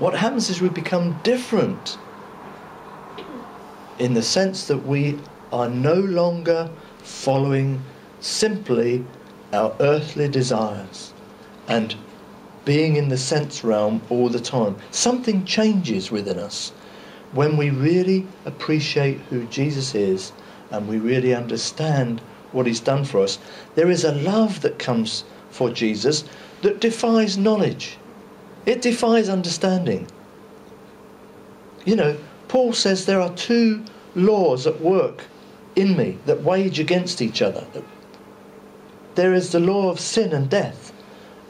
what happens is we become different in the sense that we are no longer following simply our earthly desires and being in the sense realm all the time. Something changes within us when we really appreciate who Jesus is and we really understand what he's done for us. There is a love that comes for Jesus that defies knowledge. It defies understanding. You know, Paul says there are two laws at work in me that wage against each other. There is the law of sin and death,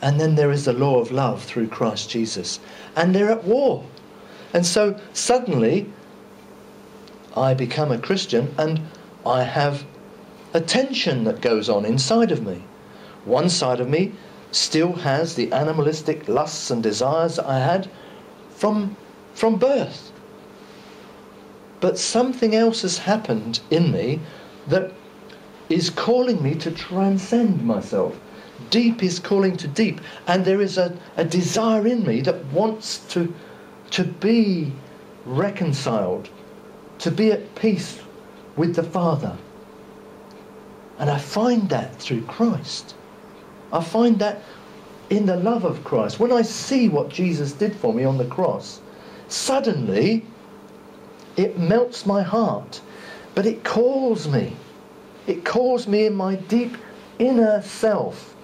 and then there is the law of love through Christ Jesus. And they're at war. And so suddenly I become a Christian and I have a tension that goes on inside of me. One side of me still has the animalistic lusts and desires that I had from, from birth. But something else has happened in me that is calling me to transcend myself. Deep is calling to deep. And there is a, a desire in me that wants to, to be reconciled, to be at peace with the Father. And I find that through Christ. I find that in the love of Christ. When I see what Jesus did for me on the cross, suddenly it melts my heart. But it calls me. It calls me in my deep inner self,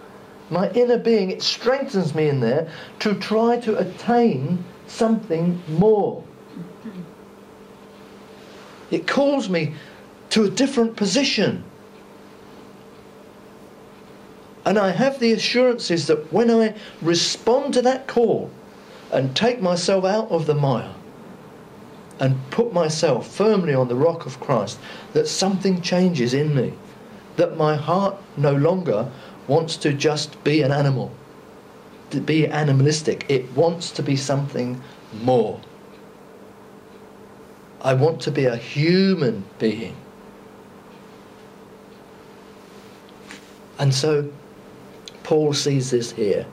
my inner being. It strengthens me in there to try to attain something more. It calls me to a different position. And I have the assurances that when I respond to that call and take myself out of the mire and put myself firmly on the rock of Christ, that something changes in me. That my heart no longer wants to just be an animal, to be animalistic. It wants to be something more. I want to be a human being. And so Paul sees this here.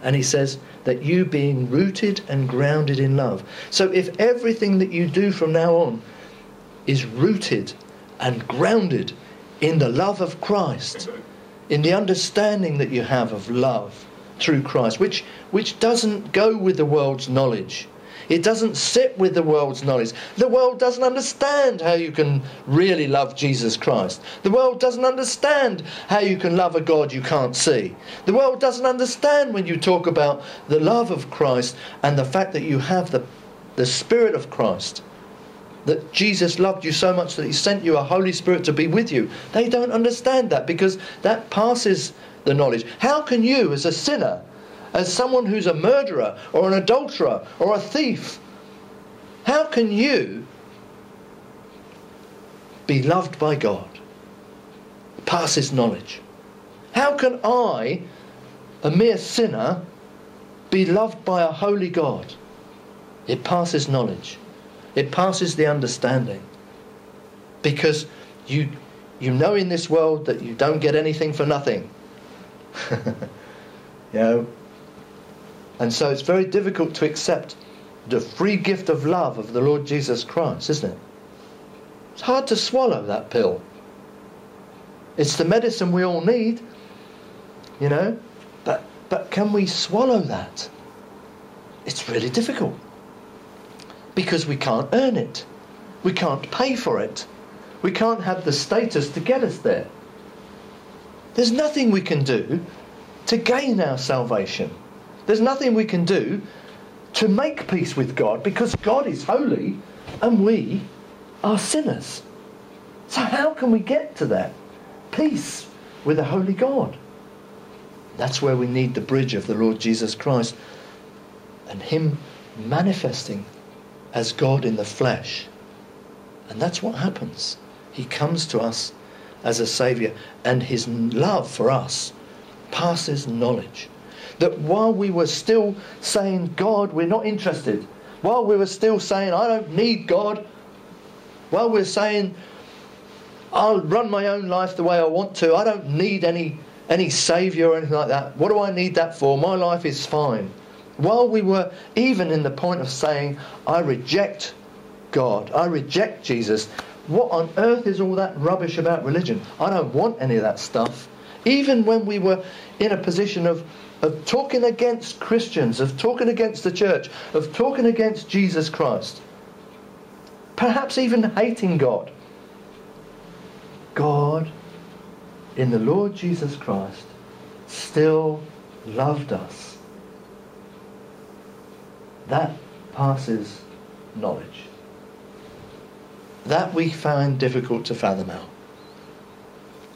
And he says that you being rooted and grounded in love. So if everything that you do from now on is rooted and grounded in the love of Christ, in the understanding that you have of love through Christ, which, which doesn't go with the world's knowledge, it doesn't sit with the world's knowledge. The world doesn't understand how you can really love Jesus Christ. The world doesn't understand how you can love a God you can't see. The world doesn't understand when you talk about the love of Christ and the fact that you have the, the Spirit of Christ. That Jesus loved you so much that He sent you a Holy Spirit to be with you. They don't understand that because that passes the knowledge. How can you, as a sinner, as someone who's a murderer or an adulterer or a thief. How can you be loved by God? Passes knowledge. How can I, a mere sinner, be loved by a holy God? It passes knowledge. It passes the understanding. Because you, you know in this world that you don't get anything for nothing. you know, and so it's very difficult to accept the free gift of love of the Lord Jesus Christ, isn't it? It's hard to swallow that pill. It's the medicine we all need, you know, but, but can we swallow that? It's really difficult because we can't earn it. We can't pay for it. We can't have the status to get us there. There's nothing we can do to gain our salvation. There's nothing we can do to make peace with God because God is holy and we are sinners. So, how can we get to that peace with a holy God? That's where we need the bridge of the Lord Jesus Christ and Him manifesting as God in the flesh. And that's what happens. He comes to us as a Saviour, and His love for us passes knowledge that while we were still saying, God, we're not interested, while we were still saying, I don't need God, while we're saying, I'll run my own life the way I want to, I don't need any, any saviour or anything like that. What do I need that for? My life is fine. While we were even in the point of saying, I reject God, I reject Jesus, what on earth is all that rubbish about religion? I don't want any of that stuff. Even when we were in a position of, of talking against Christians, of talking against the church, of talking against Jesus Christ, perhaps even hating God, God, in the Lord Jesus Christ, still loved us. That passes knowledge. That we find difficult to fathom out.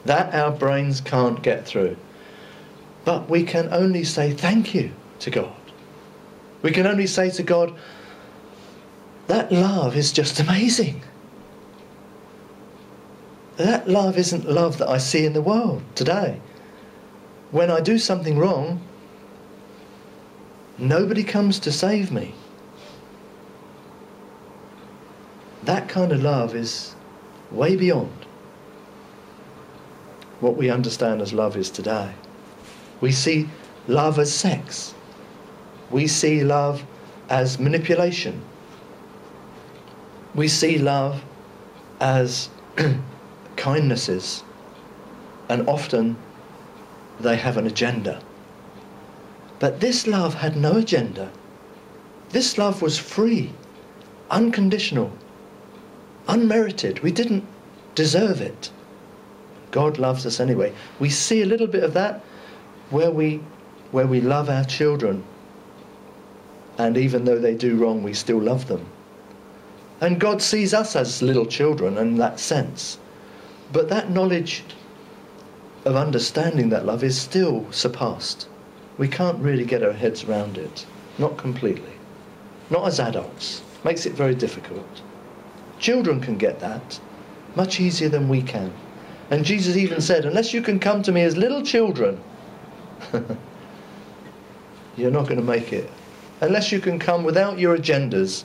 That our brains can't get through. But we can only say thank you to God. We can only say to God, that love is just amazing. That love isn't love that I see in the world today. When I do something wrong, nobody comes to save me. That kind of love is way beyond what we understand as love is today. We see love as sex. We see love as manipulation. We see love as kindnesses. And often they have an agenda. But this love had no agenda. This love was free, unconditional, unmerited. We didn't deserve it. God loves us anyway. We see a little bit of that where we where we love our children and even though they do wrong we still love them. And God sees us as little children in that sense. But that knowledge of understanding that love is still surpassed. We can't really get our heads around it. Not completely. Not as adults. Makes it very difficult. Children can get that much easier than we can. And Jesus even said, unless you can come to me as little children, you're not going to make it. Unless you can come without your agendas,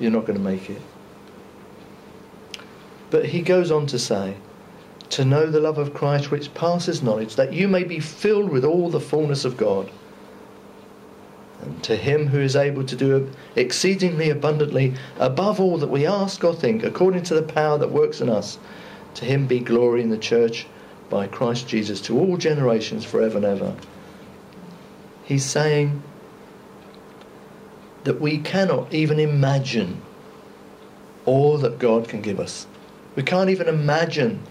you're not going to make it. But he goes on to say, to know the love of Christ which passes knowledge, that you may be filled with all the fullness of God. And to him who is able to do exceedingly abundantly above all that we ask or think, according to the power that works in us, to him be glory in the church by Christ Jesus to all generations forever and ever. He's saying that we cannot even imagine all that God can give us. We can't even imagine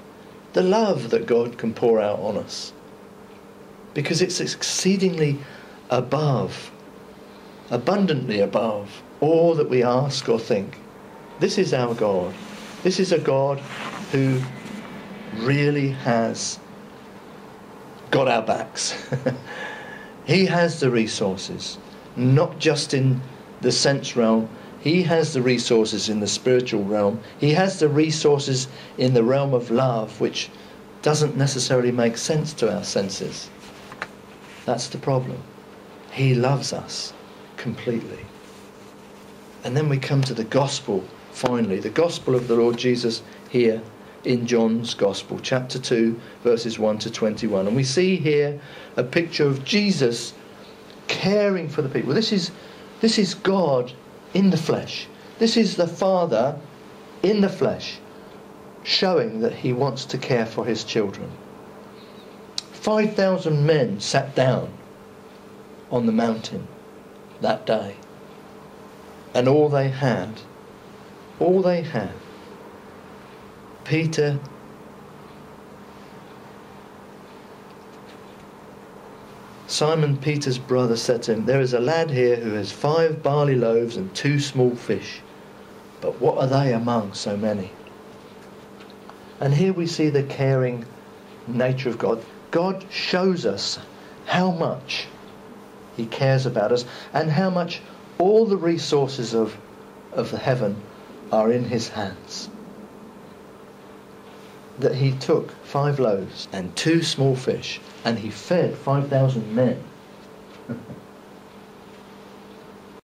the love that God can pour out on us. Because it's exceedingly above, abundantly above all that we ask or think. This is our God. This is a God who really has got our backs. he has the resources, not just in the sense realm, he has the resources in the spiritual realm. He has the resources in the realm of love, which doesn't necessarily make sense to our senses. That's the problem. He loves us completely. And then we come to the gospel, finally, the gospel of the Lord Jesus here in John's Gospel, chapter 2, verses 1 to 21. And we see here a picture of Jesus caring for the people. This is, this is God in the flesh. This is the Father in the flesh showing that he wants to care for his children. 5,000 men sat down on the mountain that day. And all they had, all they had, Peter Simon Peter's brother said to him, There is a lad here who has five barley loaves and two small fish. But what are they among so many? And here we see the caring nature of God. God shows us how much He cares about us and how much all the resources of, of the heaven are in His hands. That He took five loaves and two small fish and he fed 5,000 men.